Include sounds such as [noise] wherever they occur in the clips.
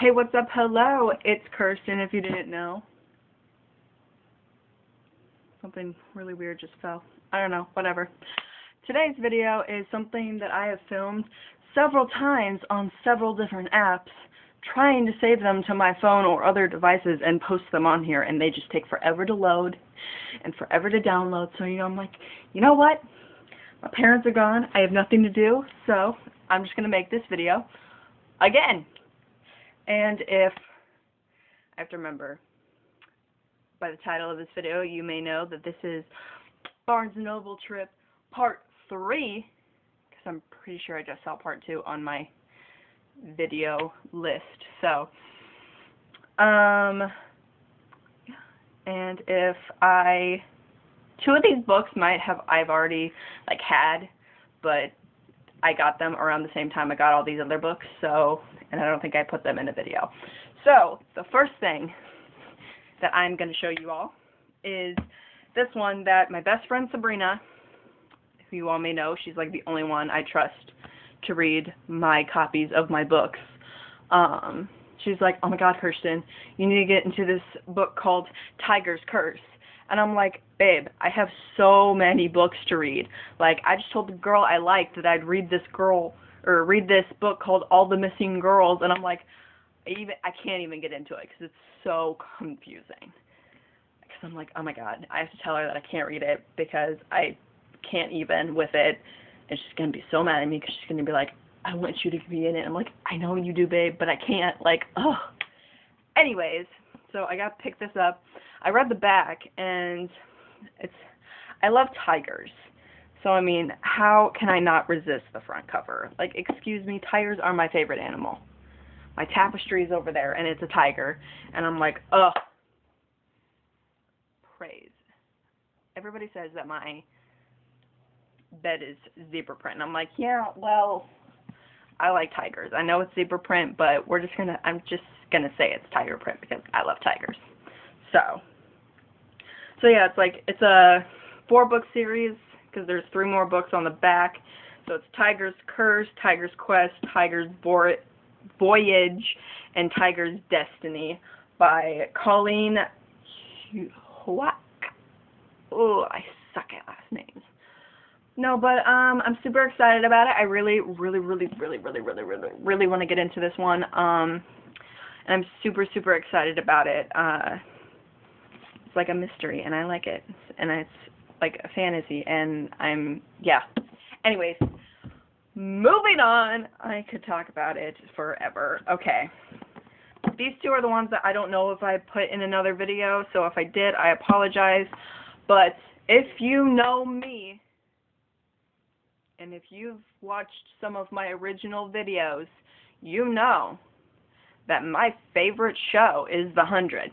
Hey, what's up? Hello, it's Kirsten, if you didn't know. Something really weird just fell. I don't know, whatever. Today's video is something that I have filmed several times on several different apps, trying to save them to my phone or other devices and post them on here, and they just take forever to load and forever to download, so you know, I'm like, you know what? My parents are gone, I have nothing to do, so I'm just going to make this video again. And if, I have to remember, by the title of this video, you may know that this is Barnes & Noble trip part 3, because I'm pretty sure I just saw part 2 on my video list. So, um, and if I, two of these books might have, I've already, like, had, but I got them around the same time I got all these other books, so, and I don't think I put them in a video. So, the first thing that I'm going to show you all is this one that my best friend Sabrina, who you all may know, she's like the only one I trust to read my copies of my books. Um, she's like, oh my god, Kirsten, you need to get into this book called Tiger's Curse. And I'm like, babe, I have so many books to read. Like, I just told the girl I liked that I'd read this girl, or read this book called All the Missing Girls, and I'm like, I even I can't even get into it because it's so confusing. Because I'm like, oh my god, I have to tell her that I can't read it because I can't even with it. And she's gonna be so mad at me because she's gonna be like, I want you to be in it. I'm like, I know you do, babe, but I can't. Like, oh. Anyways, so I got to pick this up. I read the back, and it's I love tigers. So I mean, how can I not resist the front cover? Like, excuse me, tigers are my favorite animal. My tapestry is over there, and it's a tiger, and I'm like, ugh. Praise. Everybody says that my bed is zebra print, and I'm like, yeah, well, I like tigers. I know it's zebra print, but we're just gonna. I'm just gonna say it's tiger print because I love tigers. So, so yeah, it's like it's a four book series because there's three more books on the back. So it's Tiger's Curse, Tiger's Quest, Tiger's Voyage, and Tiger's Destiny by Colleen Houck. Oh, I suck at last names. No, but um, I'm super excited about it. I really, really, really, really, really, really, really, really want to get into this one. Um, and I'm super, super excited about it. Uh, it's like a mystery, and I like it. And it's like a fantasy, and I'm, yeah. Anyways, moving on. I could talk about it forever. Okay. These two are the ones that I don't know if I put in another video, so if I did, I apologize. But if you know me, and if you've watched some of my original videos, you know that my favorite show is The Hundred.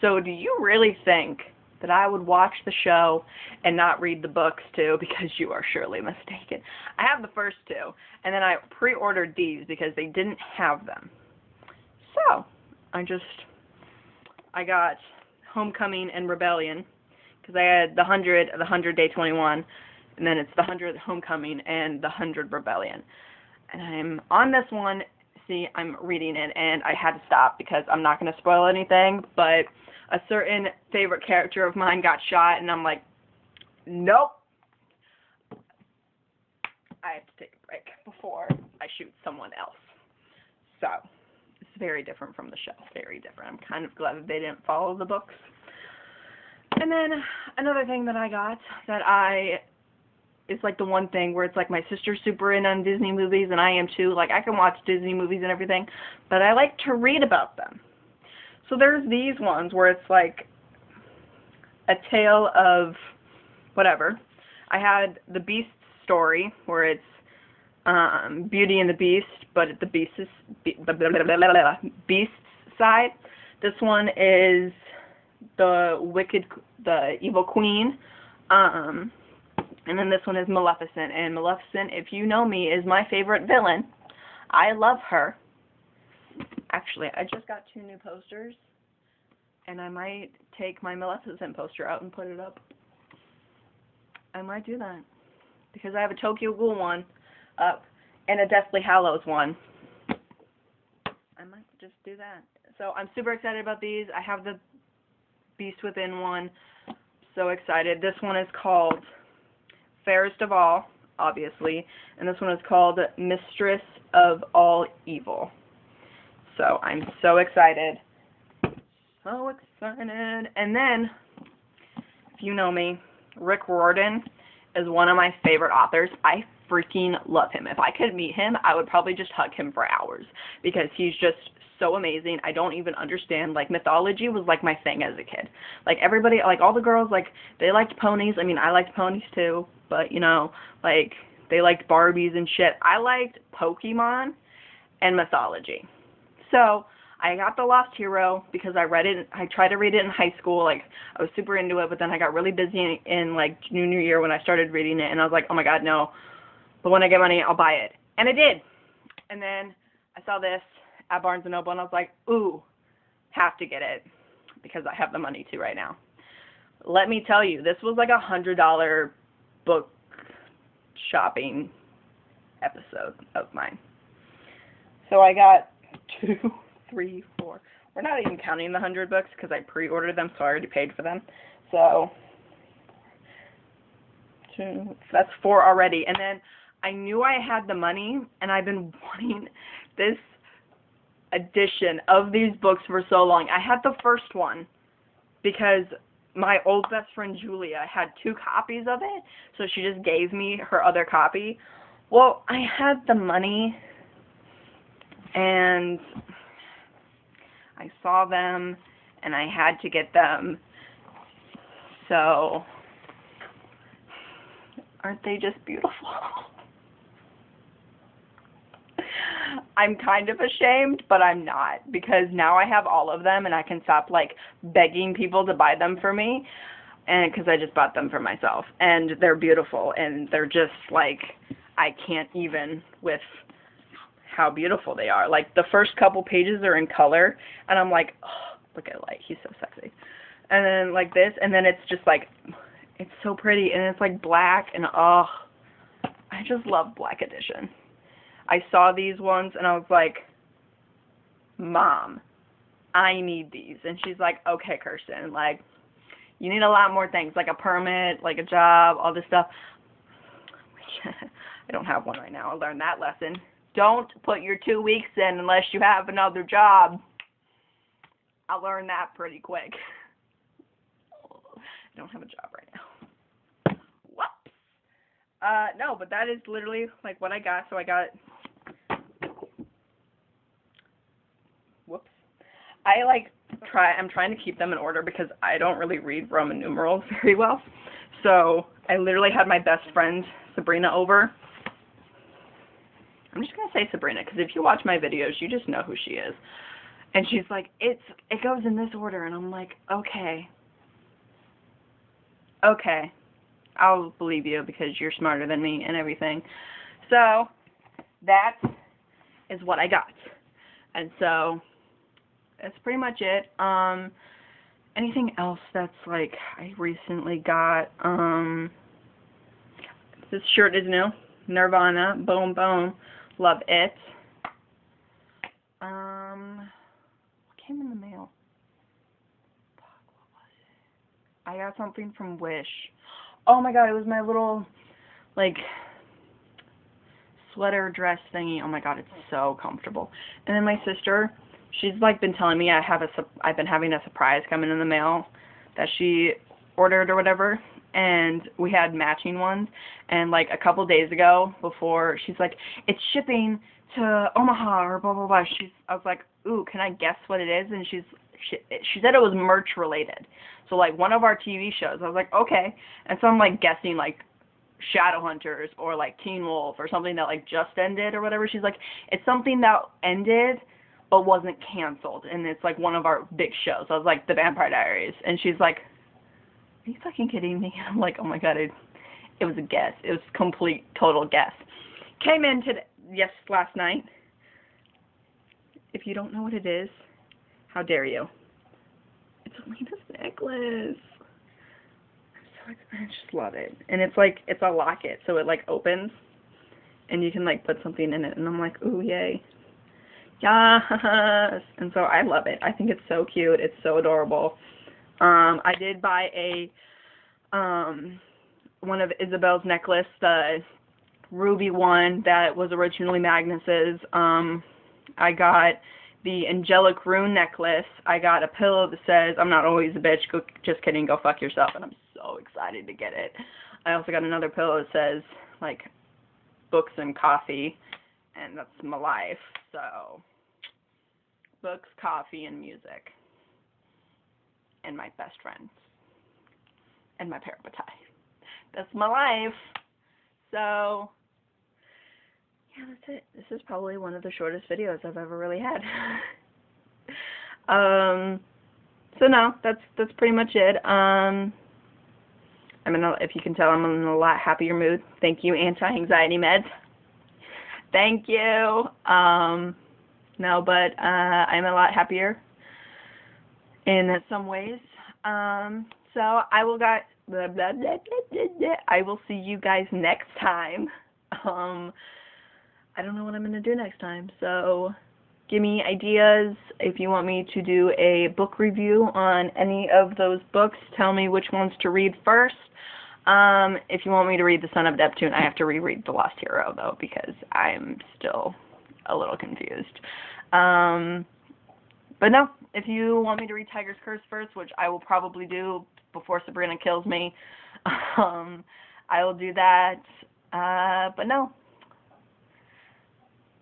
So do you really think that I would watch the show and not read the books too? [laughs] Because you are surely mistaken. I have the first two, and then I pre-ordered these because they didn't have them. So I just I got Homecoming and Rebellion because I had the hundred, the hundred day twenty one and then it's the 100th Homecoming and the 100 Rebellion. And I'm on this one, see, I'm reading it, and I had to stop because I'm not going to spoil anything, but a certain favorite character of mine got shot, and I'm like, nope. I have to take a break before I shoot someone else. So, it's very different from the show. Very different. I'm kind of glad that they didn't follow the books. And then another thing that I got that I is like the one thing where it's like my sister's super in on Disney movies and I am too. Like I can watch Disney movies and everything, but I like to read about them. So there's these ones where it's like a tale of whatever. I had the Beast story where it's um, Beauty and the Beast, but the beast is be Beast's Beast's side. This one is the wicked, the evil queen. Um, and then this one is Maleficent. And Maleficent, if you know me, is my favorite villain. I love her. Actually, I just got two new posters. And I might take my Maleficent poster out and put it up. I might do that. Because I have a Tokyo Ghoul one up and a Deathly Hallows one. I might just do that. So I'm super excited about these. I have the Beast Within one. So excited. This one is called Fairest of All, obviously, and this one is called Mistress of All Evil. So I'm so excited. So excited. And then, if you know me, Rick Riordan is one of my favorite authors. I freaking love him. If I could meet him, I would probably just hug him for hours because he's just so amazing. I don't even understand. Like mythology was like my thing as a kid. Like everybody, like all the girls, like they liked ponies. I mean, I liked ponies too, but you know, like they liked Barbies and shit. I liked Pokemon and mythology. So I got The Lost Hero because I read it. I tried to read it in high school. Like I was super into it, but then I got really busy in, in like junior year when I started reading it, and I was like, oh my god, no. But when I get money, I'll buy it, and I did. And then I saw this at Barnes and Noble, and I was like, ooh, have to get it because I have the money to right now. Let me tell you, this was like a hundred dollar book shopping episode of mine. So I got two [laughs] three, four. We're not even counting the hundred books because I pre-ordered them, so I already paid for them. So two, that's four already. And then I knew I had the money, and I've been [laughs] wanting this edition of these books for so long. I had the first one because my old best friend Julia had two copies of it, so she just gave me her other copy. Well, I had the money and I saw them and I had to get them. So, aren't they just beautiful? [laughs] I'm kind of ashamed, but I'm not because now I have all of them and I can stop like begging people to buy them for me and because I just bought them for myself and they're beautiful and they're just like I can't even with how beautiful they are. Like the first couple pages are in color, and I'm like, oh, look at Light, he's so sexy. And then like this, and then it's just like, it's so pretty, and it's like black, and oh, I just love Black Edition. I saw these ones, and I was like, Mom, I need these, and she's like, Okay, Kirsten, like, you need a lot more things, like a permit, like a job, all this stuff. [laughs] I don't have one right now. I learned that lesson. Don't put your two weeks in unless you have another job. I learned that pretty quick. I don't have a job right now. Whoops. Uh, no, but that is literally like what I got. So I got. Whoops. I like try. I'm trying to keep them in order because I don't really read Roman numerals [laughs] very well. So I literally had my best friend Sabrina over I'm just gonna say Sabrina because if you watch my videos, you just know who she is. And she's like, it's it goes in this order, and I'm like, okay, okay, I'll believe you because you're smarter than me and everything. So that is what I got, and so that's pretty much it. Um, anything else that's like I recently got? Um, this shirt is new, Nirvana, boom boom. Love it. Um, what came in the mail? I got something from Wish. Oh my god, it was my little, like, sweater dress thingy. Oh my god, it's so comfortable. And then my sister, she's like been telling me I have a, I've been having a surprise coming in the mail that she ordered or whatever and we had matching ones. And like a couple days ago before she's like it's shipping to Omaha or blah blah blah. She's I was like ooh can I guess what it is? And she's she, she said it was merch related. So like one of our TV shows. I was like okay. And so I'm like guessing like Shadowhunters or like Teen Wolf or something that like just ended or whatever. She's like it's something that ended but wasn't canceled. And it's like one of our big shows. I was like The Vampire Diaries. And she's like you fucking kidding me? [laughs] I'm like, oh my god, it, it was a guess. It was complete, total guess. Came in today, yes, last night. If you don't know what it is, how dare you? It's Elena's necklace. I'm so I just love it. And it's like, it's a locket, so it like opens, and you can like put something in it, and I'm like, ooh, yay. Yes. [laughs] And so I love it. I think it's so cute. It's so adorable. Um, I did buy a um one of Isabelle's necklace, the ruby one that was originally Magnus's. Um, I got the angelic rune necklace. I got a pillow that says "I'm not always a bitch." Go, just kidding. Go fuck yourself. And I'm so excited to get it. I also got another pillow that says like books and coffee, and that's my life. So books, coffee, and music, and my best friends, and my parabatai. That's my life. So yeah, that's it. This is probably one of the shortest videos I've ever really had. [laughs] um, so no, that's that's pretty much it. Um, I'm in a, if you can tell, I'm in a lot happier mood. Thank you, anti-anxiety meds. Thank you. Um, no, but uh, I'm a lot happier in some ways. Um, so I will got blah, blah, blah, I will see you guys next time. Um, I don't know what I'm going to do next time. So give me ideas. If you want me to do a book review on any of those books, tell me which ones to read first. Um, if you want me to read The Son of Neptune, I have to reread The Lost Hero, though, because I'm still a little confused. Um, but no, if you want me to read Tiger's Curse first, which I will probably do before Sabrina kills me, [laughs] um, I will do that. Uh, but no,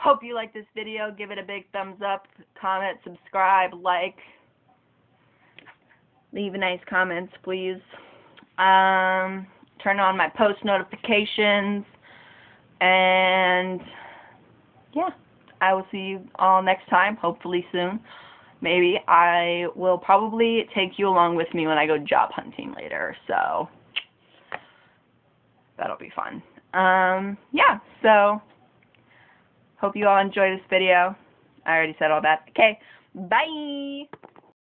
Hope you like this video. Give it a big thumbs up, comment, subscribe, like. Leave nice comments, please. Um, turn on my post notifications. And yeah, I will see you all next time, hopefully soon. Maybe I will probably take you along with me when I go job hunting later. So that'll be fun. Um, yeah, so Hope you all enjoy this video. I already said all that. Okay, bye!